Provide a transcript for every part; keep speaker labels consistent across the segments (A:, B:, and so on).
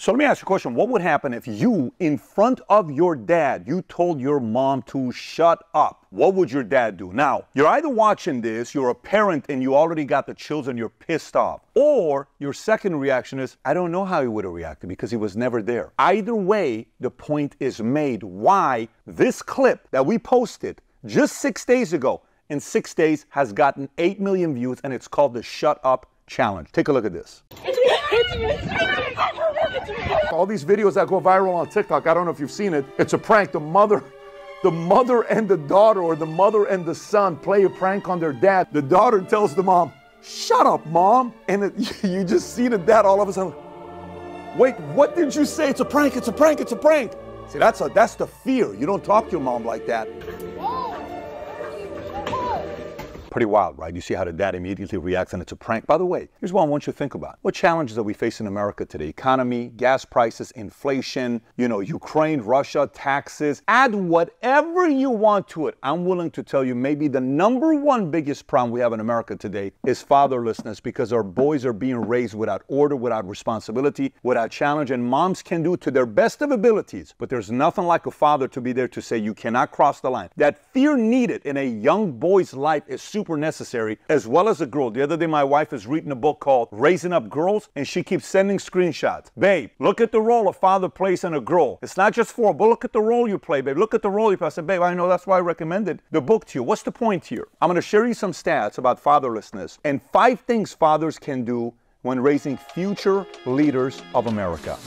A: So let me ask you a question. What would happen if you, in front of your dad, you told your mom to shut up? What would your dad do? Now, you're either watching this, you're a parent and you already got the chills and you're pissed off. Or your second reaction is, I don't know how he would have reacted because he was never there. Either way, the point is made why this clip that we posted just six days ago in six days has gotten 8 million views and it's called the Shut Up Challenge. Take a look at this. All these videos that go viral on TikTok, I don't know if you've seen it. It's a prank. The mother, the mother and the daughter, or the mother and the son play a prank on their dad. The daughter tells the mom, "Shut up, mom," and it, you just see the dad all of a sudden. Wait, what did you say? It's a prank. It's a prank. It's a prank. See, that's a that's the fear. You don't talk to your mom like that. Pretty wild, right? You see how the dad immediately reacts and it's a prank. By the way, here's what I want you to think about. What challenges are we facing in America today? Economy, gas prices, inflation, you know, Ukraine, Russia, taxes. Add whatever you want to it. I'm willing to tell you maybe the number one biggest problem we have in America today is fatherlessness because our boys are being raised without order, without responsibility, without challenge, and moms can do to their best of abilities. But there's nothing like a father to be there to say you cannot cross the line. That fear needed in a young boy's life is super necessary, as well as a girl. The other day, my wife is reading a book called Raising Up Girls, and she keeps sending screenshots. Babe, look at the role a father plays in a girl. It's not just for, but look at the role you play, babe. Look at the role you play. I said, babe, I know that's why I recommended the book to you. What's the point here? I'm going to share you some stats about fatherlessness and five things fathers can do when raising future leaders of America.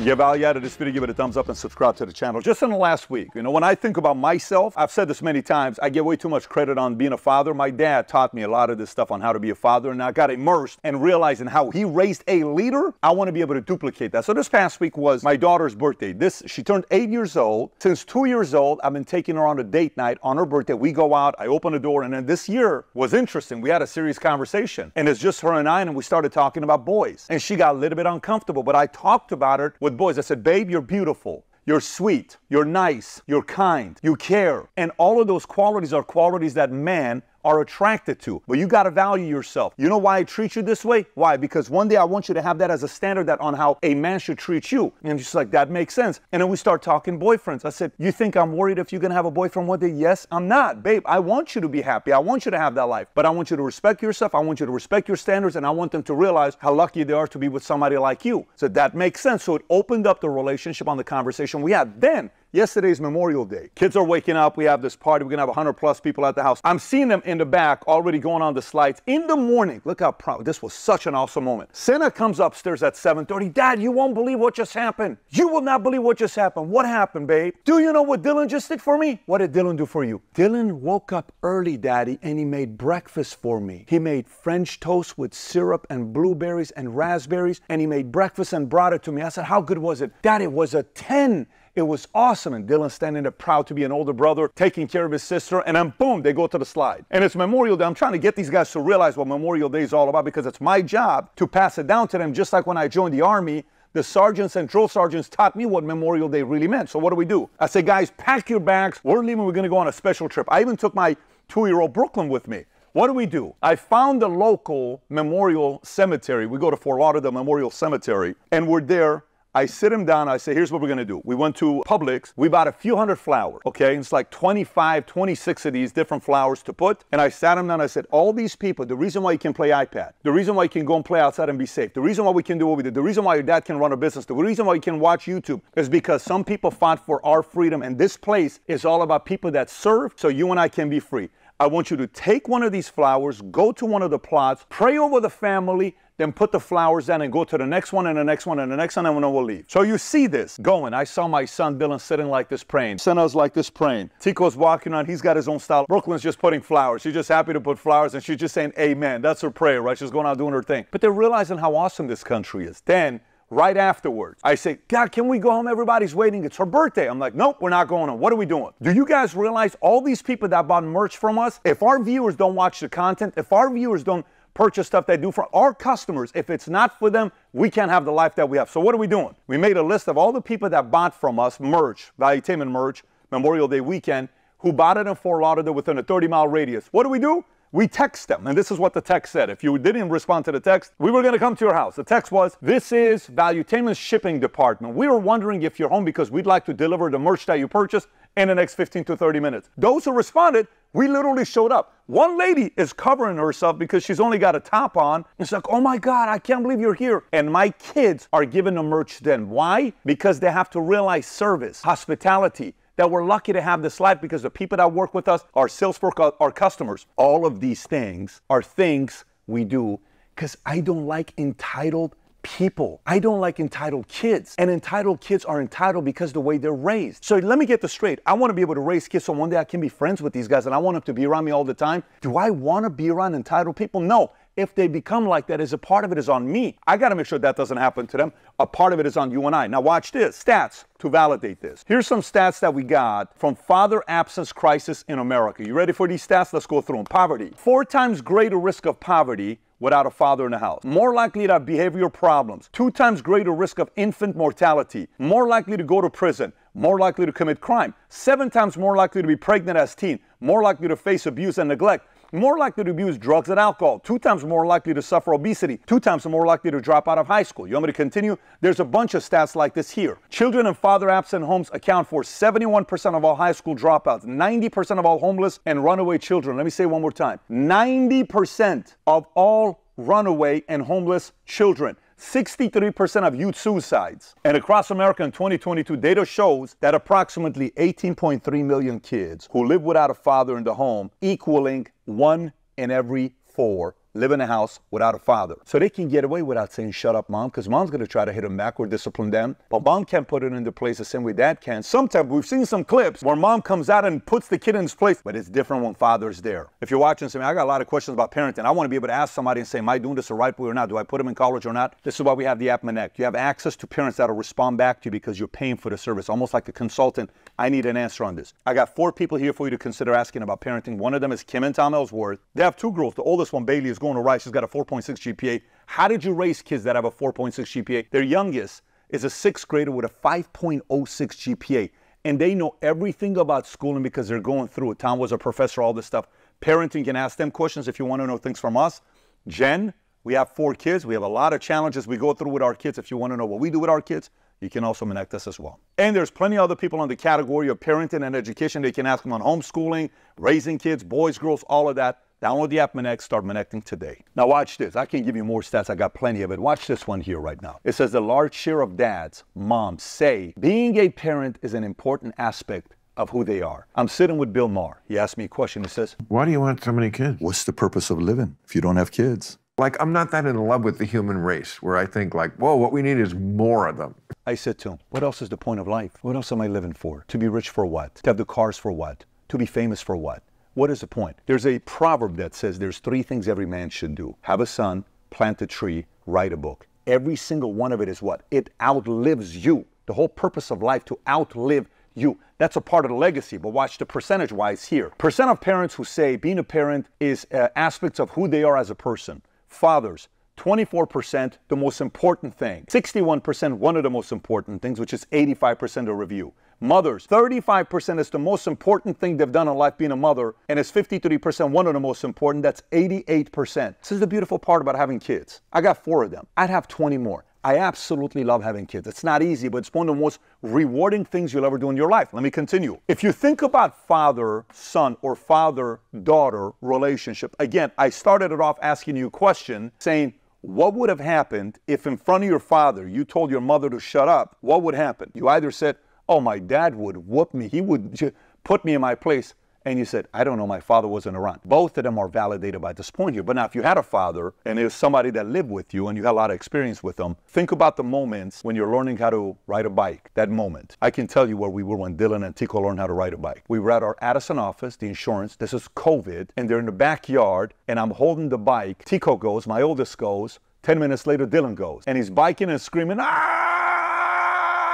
A: You get value out of this video, give it a thumbs up and subscribe to the channel. Just in the last week, you know, when I think about myself, I've said this many times, I get way too much credit on being a father. My dad taught me a lot of this stuff on how to be a father, and I got immersed and realizing how he raised a leader. I want to be able to duplicate that. So this past week was my daughter's birthday. This she turned eight years old. Since two years old, I've been taking her on a date night on her birthday. We go out, I open the door, and then this year was interesting. We had a serious conversation, and it's just her and I, and we started talking about boys. And she got a little bit uncomfortable, but I talked about it with boys. I said, babe, you're beautiful. You're sweet. You're nice. You're kind. You care. And all of those qualities are qualities that man are attracted to. But you got to value yourself. You know why I treat you this way? Why? Because one day I want you to have that as a standard that on how a man should treat you. And she's like, that makes sense. And then we start talking boyfriends. I said, you think I'm worried if you're going to have a boyfriend one day? Yes, I'm not. Babe, I want you to be happy. I want you to have that life. But I want you to respect yourself. I want you to respect your standards. And I want them to realize how lucky they are to be with somebody like you. So that makes sense. So it opened up the relationship on the conversation we had. Then Yesterday's Memorial Day. Kids are waking up. We have this party. We're going to have 100 plus people at the house. I'm seeing them in the back already going on the slides. In the morning, look how proud. This was such an awesome moment. Senna comes upstairs at 7.30. Dad, you won't believe what just happened. You will not believe what just happened. What happened, babe? Do you know what Dylan just did for me? What did Dylan do for you? Dylan woke up early, Daddy, and he made breakfast for me. He made French toast with syrup and blueberries and raspberries, and he made breakfast and brought it to me. I said, how good was it? Dad, it was a 10. It was awesome. And Dylan standing there proud to be an older brother, taking care of his sister. And then boom, they go to the slide. And it's Memorial Day. I'm trying to get these guys to realize what Memorial Day is all about because it's my job to pass it down to them. Just like when I joined the Army, the sergeants and drill sergeants taught me what Memorial Day really meant. So what do we do? I say, guys, pack your bags. We're leaving. We're going to go on a special trip. I even took my two-year-old Brooklyn with me. What do we do? I found the local memorial cemetery. We go to Fort Lauderdale Memorial Cemetery, and we're there I sit him down. I say, here's what we're going to do. We went to Publix. We bought a few hundred flowers. Okay. It's like 25, 26 of these different flowers to put. And I sat him down. I said, all these people, the reason why you can play iPad, the reason why you can go and play outside and be safe, the reason why we can do what we do, the reason why your dad can run a business, the reason why you can watch YouTube is because some people fought for our freedom. And this place is all about people that serve so you and I can be free. I want you to take one of these flowers, go to one of the plots, pray over the family, then put the flowers down and go to the next one and the next one and the next one, and then we'll leave. So you see this going. I saw my son Dylan sitting like this praying. Senna's like this praying. Tico's walking around. He's got his own style. Brooklyn's just putting flowers. She's just happy to put flowers and she's just saying amen. That's her prayer, right? She's going out doing her thing. But they're realizing how awesome this country is. Then right afterwards. I say, God, can we go home? Everybody's waiting. It's her birthday. I'm like, nope, we're not going home. What are we doing? Do you guys realize all these people that bought merch from us, if our viewers don't watch the content, if our viewers don't purchase stuff they do for our customers. If it's not for them, we can't have the life that we have. So what are we doing? We made a list of all the people that bought from us merch, Valuetainment merch, Memorial Day weekend. who bought it in Fort Lauderdale within a 30 mile radius. What do we do? We text them, and this is what the text said. If you didn't respond to the text, we were going to come to your house. The text was, This is Valuetainment's shipping department. We were wondering if you're home because we'd like to deliver the merch that you purchased in the next 15 to 30 minutes. Those who responded, we literally showed up. One lady is covering herself because she's only got a top on. It's like, oh my God, I can't believe you're here. And my kids are given the merch then. Why? Because they have to realize service, hospitality, that we're lucky to have this life because the people that work with us, our sales for our customers, all of these things are things we do because I don't like entitled people. I don't like entitled kids. And entitled kids are entitled because the way they're raised. So let me get this straight. I want to be able to raise kids so one day I can be friends with these guys and I want them to be around me all the time. Do I want to be around entitled people? No if they become like that is a part of it is on me. I got to make sure that doesn't happen to them. A part of it is on you and I. Now watch this. Stats to validate this. Here's some stats that we got from father absence crisis in America. You ready for these stats? Let's go through them. Poverty. Four times greater risk of poverty without a father in the house. More likely to have behavioral problems. Two times greater risk of infant mortality. More likely to go to prison. More likely to commit crime. Seven times more likely to be pregnant as teen. More likely to face abuse and neglect more likely to abuse drugs and alcohol, two times more likely to suffer obesity, two times more likely to drop out of high school. You want me to continue? There's a bunch of stats like this here. Children in father absent homes account for 71% of all high school dropouts, 90% of all homeless and runaway children. Let me say one more time 90% of all runaway and homeless children. 63% of youth suicides. And across America in 2022, data shows that approximately 18.3 million kids who live without a father in the home, equaling one in every four live in a house without a father. So they can get away without saying, shut up, mom, because mom's going to try to hit them back or discipline them. But mom can't put it into place the same way dad can. Sometimes we've seen some clips where mom comes out and puts the kid in his place, but it's different when father's there. If you're watching something, I got a lot of questions about parenting. I want to be able to ask somebody and say, am I doing this the right way or not? Do I put them in college or not? This is why we have the app Minnect. You have access to parents that'll respond back to you because you're paying for the service, almost like a consultant. I need an answer on this. I got four people here for you to consider asking about parenting. One of them is Kim and Tom Ellsworth. They have two girls. The oldest one, Bailey, is going to Rice. She's got a 4.6 GPA. How did you raise kids that have a 4.6 GPA? Their youngest is a sixth grader with a 5.06 GPA. And they know everything about schooling because they're going through it. Tom was a professor, all this stuff. Parenting can ask them questions if you want to know things from us. Jen, we have four kids. We have a lot of challenges we go through with our kids. If you want to know what we do with our kids, you can also connect us as well. And there's plenty of other people in the category of parenting and education. They can ask them on homeschooling, raising kids, boys, girls, all of that. Download the app Minnect, start connecting today. Now watch this. I can give you more stats. I got plenty of it. Watch this one here right now. It says the large share of dads, moms say being a parent is an important aspect of who they are. I'm sitting with Bill Maher. He asked me a question. He says,
B: Why do you want so many kids?
A: What's the purpose of living if you don't have kids?
B: Like, I'm not that in love with the human race where I think, like, whoa, what we need is more of them.
A: I said to him, What else is the point of life? What else am I living for? To be rich for what? To have the cars for what? To be famous for what? What is the point? There's a proverb that says there's three things every man should do have a son, plant a tree, write a book. Every single one of it is what? It outlives you. The whole purpose of life to outlive you. That's a part of the legacy, but watch the percentage wise here. Percent of parents who say being a parent is uh, aspects of who they are as a person. Fathers, 24% the most important thing. 61% one of the most important things, which is 85% of review. Mothers, 35% is the most important thing they've done in life being a mother, and it's 53% one of the most important. That's 88%. This is the beautiful part about having kids. I got four of them. I'd have 20 more. I absolutely love having kids. It's not easy, but it's one of the most rewarding things you'll ever do in your life. Let me continue. If you think about father son or father daughter relationship, again, I started it off asking you a question saying, what would have happened if in front of your father you told your mother to shut up? What would happen? You either said, Oh, my dad would whoop me. He would put me in my place. And you said, I don't know, my father wasn't around. Both of them are validated by this point here. But now, if you had a father and was somebody that lived with you and you had a lot of experience with them, think about the moments when you're learning how to ride a bike. That moment. I can tell you where we were when Dylan and Tico learned how to ride a bike. We were at our Addison office, the insurance. This is COVID, and they're in the backyard, and I'm holding the bike. Tico goes, my oldest goes. 10 minutes later, Dylan goes, and he's biking and screaming, ah!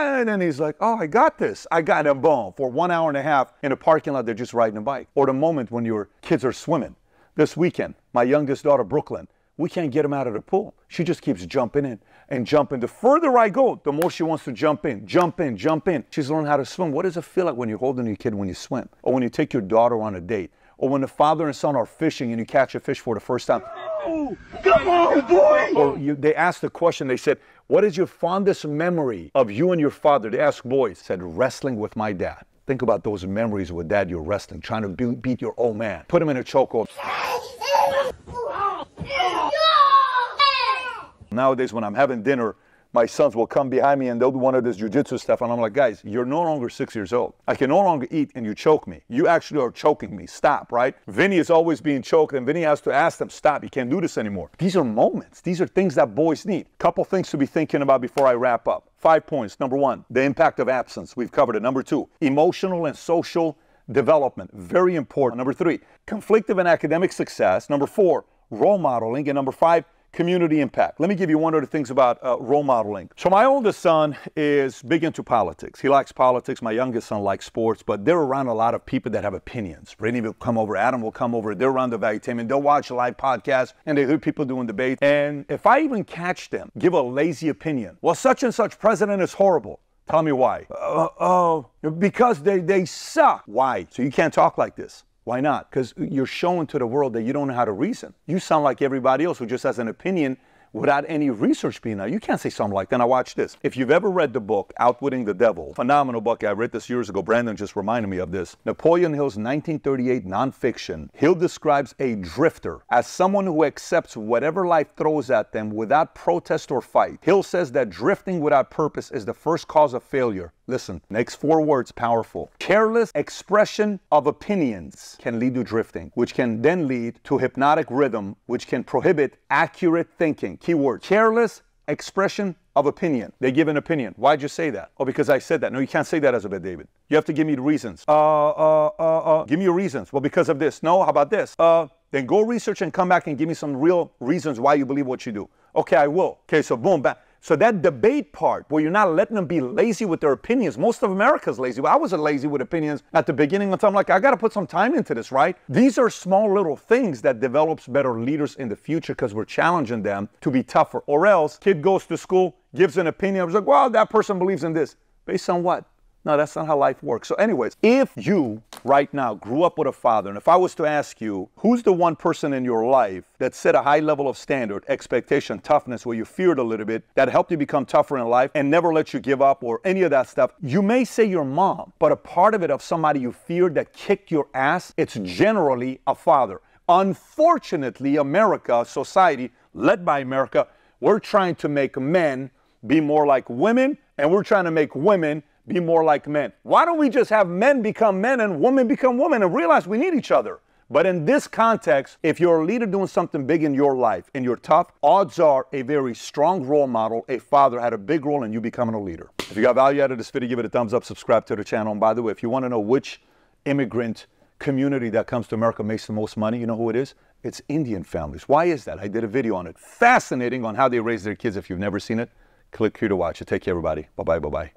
A: And then he's like, oh, I got this. I got a bone for one hour and a half in a parking lot. They're just riding a bike. Or the moment when your kids are swimming. This weekend, my youngest daughter, Brooklyn, we can't get him out of the pool. She just keeps jumping in and jump in. The further I go, the more she wants to jump in, jump in, jump in. She's learning how to swim. What does it feel like when you're holding your kid when you swim? Or when you take your daughter on a date? Or when the father and son are fishing and you catch a fish for the first time?
C: Oh, come on, boy!
A: Or you, they asked the question, they said, What is your fondest memory of you and your father? They asked boys, said, Wrestling with my dad. Think about those memories with dad you're wrestling, trying to be, beat your old man. Put him in a chokehold. Nowadays, when I'm having dinner, my sons will come behind me and they'll do one of this jujitsu stuff. And I'm like, guys, you're no longer six years old. I can no longer eat and you choke me. You actually are choking me. Stop, right? Vinny is always being choked and Vinny has to ask them, stop, you can't do this anymore. These are moments. These are things that boys need. Couple things to be thinking about before I wrap up. Five points. Number one, the impact of absence. We've covered it. Number two, emotional and social development. Very important. Number three, cognitive and academic success. Number four, role modeling. And number five, community impact. Let me give you one of the things about uh, role modeling. So my oldest son is big into politics. He likes politics. My youngest son likes sports, but they're around a lot of people that have opinions. Brittany will come over, Adam will come over. They're around the Valuetainment and they'll watch live podcasts and they hear people doing debate. And if I even catch them give a lazy opinion, well, such and such president is horrible. Tell me why. Oh, uh, uh, because they, they suck. Why? So you can't talk like this. Why not? Because you're showing to the world that you don't know how to reason. You sound like everybody else who just has an opinion without any research being done. You can't say something like that. Now watch this. If you've ever read the book Outwitting the Devil, phenomenal book. I read this years ago. Brandon just reminded me of this. Napoleon Hill's 1938 nonfiction. Hill describes a drifter as someone who accepts whatever life throws at them without protest or fight. Hill says that drifting without purpose is the first cause of failure. Listen, next four words powerful. Careless expression of opinions can lead to drifting, which can then lead to hypnotic rhythm, which can prohibit accurate thinking. Keyword careless expression of opinion. They give an opinion. Why'd you say that? Oh, because I said that. No, you can't say that as a Bet-David. You have to give me the reasons. Uh, uh, uh, uh. Give me your reasons. Well, because of this. No, how about this? Uh, then go research and come back and give me some real reasons why you believe what you do. Okay, I will. Okay, so boom, back. So that debate part, where you're not letting them be lazy with their opinions, most of America's lazy. I was lazy with opinions at the beginning until I'm like, I got to put some time into this, right? These are small little things that develops better leaders in the future because we're challenging them to be tougher. Or else, kid goes to school, gives an opinion, I was like, well, that person believes in this. Based on what? No, that's not how life works. So, anyways, if you right now grew up with a father, and if I was to ask you, who's the one person in your life that set a high level of standard, expectation, toughness, where you feared a little bit, that helped you become tougher in life and never let you give up or any of that stuff, you may say your mom, but a part of it of somebody you feared that kicked your ass, it's generally a father. Unfortunately, America, society led by America, we're trying to make men be more like women, and we're trying to make women be more like men. Why don't we just have men become men and women become women and realize we need each other? But in this context, if you're a leader doing something big in your life and you're tough, odds are a very strong role model, a father had a big role in you becoming a leader. If you got value out of this video, give it a thumbs up, subscribe to the channel. And by the way, if you want to know which immigrant community that comes to America makes the most money, you know who it is? It's Indian families. Why is that? I did a video on it. Fascinating on how they raise their kids. If you've never seen it, click here to watch it. Take care, everybody. Bye bye, bye bye.